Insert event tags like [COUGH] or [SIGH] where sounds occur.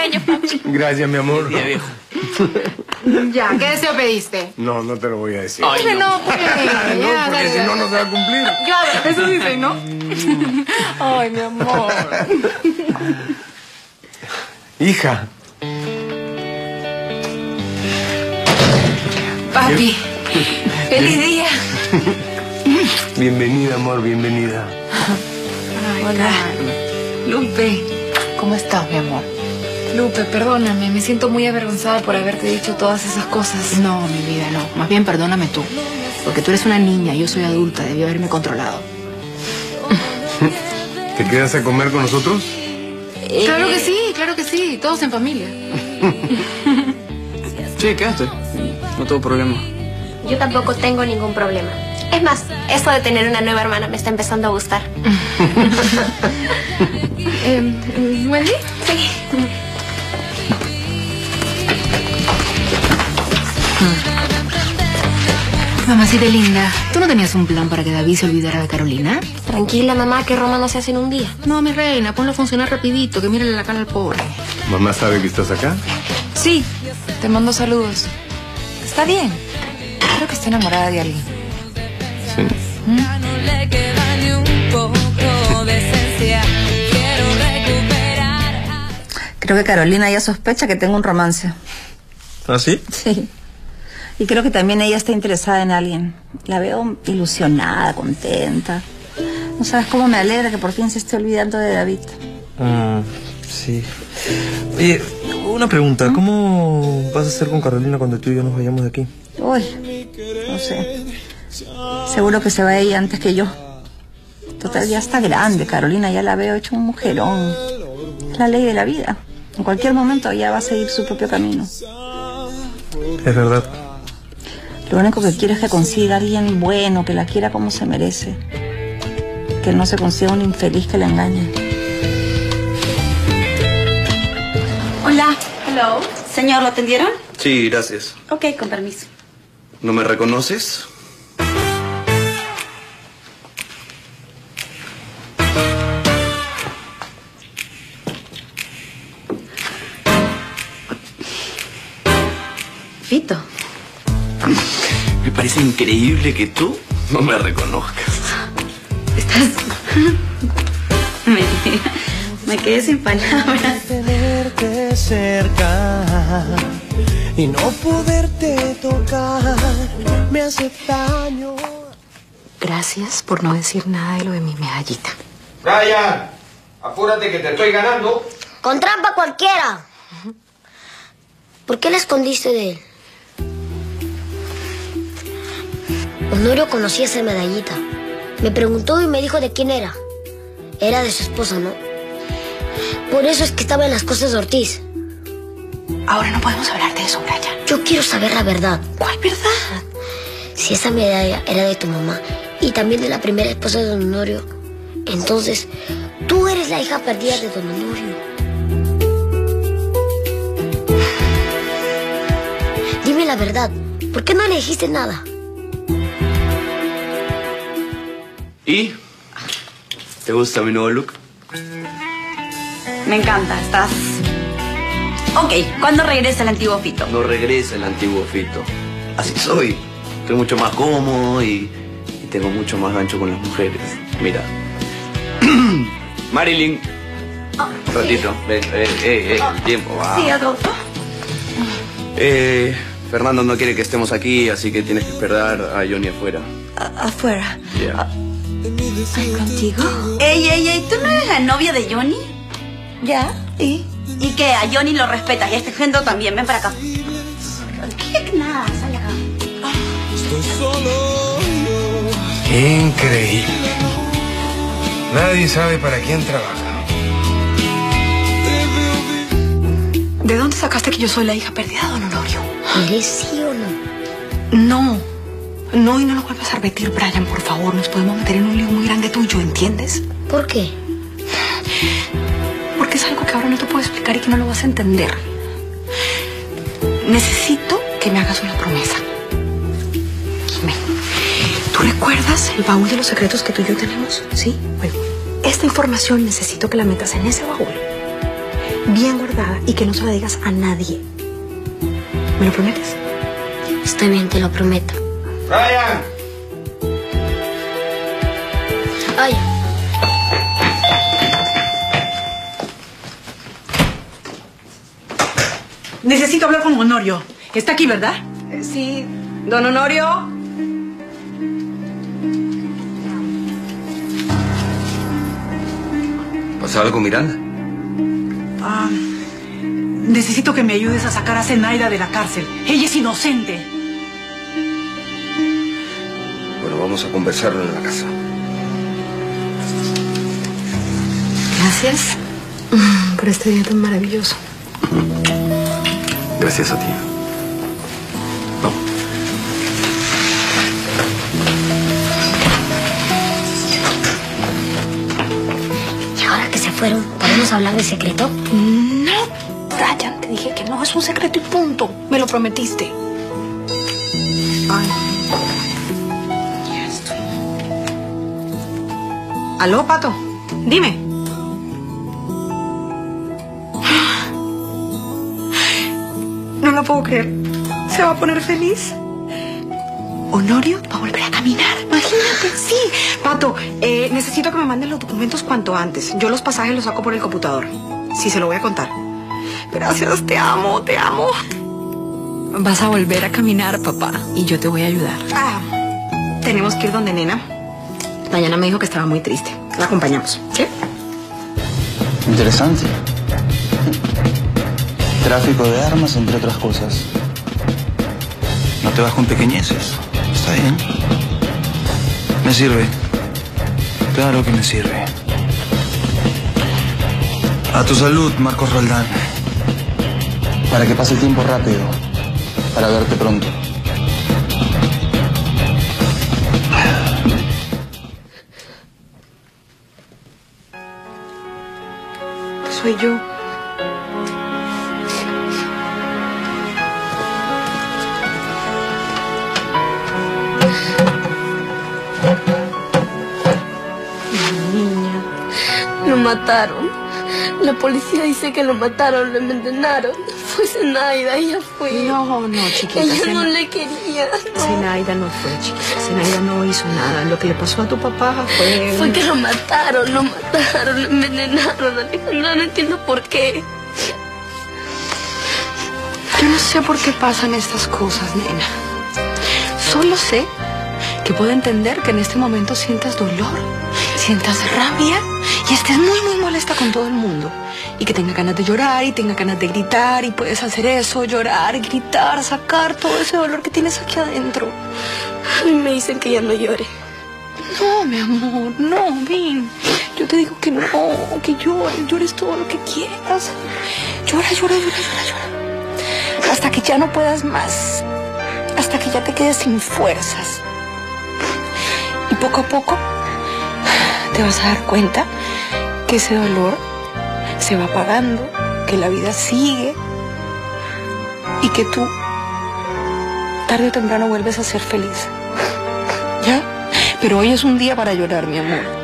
cumpleaños, papi. [LAUGHS] Gracias, mi amor. Día viejo. Ya, ¿qué deseo pediste? No, no te lo voy a decir. Ay, no. [LAUGHS] no, pues. No, Ya, porque dale, si no, no se va a cumplir. Ya, eso dice, ¿no? [LAUGHS] Ay, mi amor. Hija, Papi, feliz día. bienvenida, amor, bienvenida. Hola. Lupe. ¿Cómo estás, mi amor? Lupe, perdóname. Me siento muy avergonzada por haberte dicho todas esas cosas. No, mi vida, no. Más bien perdóname tú. Porque tú eres una niña, yo soy adulta, debí haberme controlado. [LAUGHS] ¿Te quedas a comer con nosotros? Claro que sí, claro que sí. Todos en familia. [LAUGHS] Sí, quédate. No tengo problema. Yo tampoco tengo ningún problema. Es más, esto de tener una nueva hermana me está empezando a gustar. [LAUGHS] Eh, ¿Wendy? Sí. Mamacita linda, ¿tú no tenías un plan para que David se olvidara de Carolina? Tranquila, mamá, que Roma no se hace en un día. No, mi reina, ponlo a funcionar rapidito, que mírale la cara al pobre. ¿Mamá sabe que estás acá? Sí, te mando saludos. Está bien. Creo que está enamorada de alguien. Sí. no le queda ni un poco de esencia. Quiero recuperar. Creo que Carolina ya sospecha que tengo un romance. ¿Ah, sí? Sí. Y creo que también ella está interesada en alguien. La veo ilusionada, contenta. No sabes cómo me alegra que por fin se esté olvidando de David. Ah, sí. Oye, una pregunta. ¿Cómo vas a hacer con Carolina cuando tú y yo nos vayamos de aquí? Uy, no sé. Seguro que se va ella antes que yo. Total, ya está grande. Carolina ya la veo hecho un mujerón. Es la ley de la vida. En cualquier momento ya va a seguir su propio camino. Es verdad. Lo único que quiero es que consiga a alguien bueno, que la quiera como se merece. Que no se consiga un infeliz que la engañe. Hola. Hello. Señor, ¿lo atendieron? Sí, gracias. Ok, con permiso. ¿No me reconoces? Parece increíble que tú no me reconozcas. Estás... [LAUGHS] me, me quedé sin palabras. tenerte cerca y no poderte tocar me hace daño. Gracias por no decir nada de lo de mi medallita. Brian, apúrate que te estoy ganando. Con trampa cualquiera. ¿Por qué la escondiste de él? Honorio conocía esa medallita. Me preguntó y me dijo de quién era. Era de su esposa, ¿no? Por eso es que estaba en las cosas de Ortiz. Ahora no podemos hablar de eso, Brian. Yo quiero saber la verdad. ¿Cuál verdad? Si esa medalla era de tu mamá y también de la primera esposa de don Honorio, entonces tú eres la hija perdida de don Honorio. Dime la verdad, ¿por qué no le dijiste nada? ¿Y? ¿Te gusta mi nuevo look? Me encanta, estás... Ok, ¿cuándo regresa el antiguo Fito? No regresa el antiguo Fito. Así soy. Estoy mucho más cómodo y, y tengo mucho más gancho con las mujeres. Mira. [CLEARS THROAT] Marilyn. Un ratito. Ven, eh, eh, eh, el tiempo va. Sí, otro. Eh, Fernando no quiere que estemos aquí, así que tienes que esperar a Johnny afuera. A- afuera. Ya. Ay, ¿Contigo? Ey, ey, ey, ¿tú no eres la novia de Johnny? Ya. ¿Y? ¿Y qué? A Johnny lo respetas y a este gente también. Ven para acá. ¿Qué? Nada, sal acá. Estoy solo. Increíble. Nadie sabe para quién trabaja. ¿De dónde sacaste que yo soy la hija perdida Don Honorio? ¿Eres sí o no? No. No, y no lo vuelvas a repetir, Brian, por favor. Nos podemos meter en un lío muy grande tú y yo, ¿entiendes? ¿Por qué? Porque es algo que ahora no te puedo explicar y que no lo vas a entender. Necesito que me hagas una promesa. Dime, ¿tú recuerdas el baúl de los secretos que tú y yo tenemos? Sí. Bueno, esta información necesito que la metas en ese baúl. bien guardada y que no se la digas a nadie. ¿Me lo prometes? Está bien, te lo prometo. Brian. Ay, Necesito hablar con Honorio. Está aquí, ¿verdad? Sí, don Honorio. ¿Pasa algo, Miranda? Ah, necesito que me ayudes a sacar a Zenaida de la cárcel. Ella es inocente. Vamos a conversarlo en la casa. Gracias por este día tan maravilloso. Gracias a ti. Vamos. ¿y ahora que se fueron, podemos hablar de secreto? No, Brian, te dije que no, es un secreto y punto. Me lo prometiste. Ay. ¿Aló, Pato? Dime. No lo puedo creer. ¿Se va a poner feliz? Honorio va a volver a caminar. Imagínate, sí. Pato, eh, necesito que me manden los documentos cuanto antes. Yo los pasajes los saco por el computador. Sí, se lo voy a contar. Gracias, te amo, te amo. Vas a volver a caminar, papá, y yo te voy a ayudar. Ah, tenemos que ir donde nena. Mañana me dijo que estaba muy triste. La acompañamos, ¿sí? Interesante. Tráfico de armas, entre otras cosas. No te vas con pequeñeces. Está bien. Me sirve. Claro que me sirve. A tu salud, Marcos Roldán. Para que pase el tiempo rápido. Para verte pronto. Soy yo. Niña, lo mataron. La policía dice que lo mataron, lo envenenaron. Zenaida, ella fue. No, no, chiquita. Ella no le quería. no. Zenaida no fue, chiquita. Zenaida no hizo nada. Lo que le pasó a tu papá fue... Fue que lo mataron, lo mataron, lo envenenaron. Alejandra, no entiendo por qué. Yo no sé por qué pasan estas cosas, nena. Solo sé que puedo entender que en este momento sientas dolor, sientas rabia y estés muy, muy molesta con todo el mundo. Y que tenga ganas de llorar y tenga ganas de gritar y puedes hacer eso, llorar, gritar, sacar todo ese dolor que tienes aquí adentro. A mí me dicen que ya no llore. No, mi amor, no, ven. Yo te digo que no, que llores, llores todo lo que quieras. Llora, llora, llora, llora, llora. Hasta que ya no puedas más. Hasta que ya te quedes sin fuerzas. Poco a poco te vas a dar cuenta que ese dolor se va apagando, que la vida sigue y que tú tarde o temprano vuelves a ser feliz. ¿Ya? Pero hoy es un día para llorar, mi amor.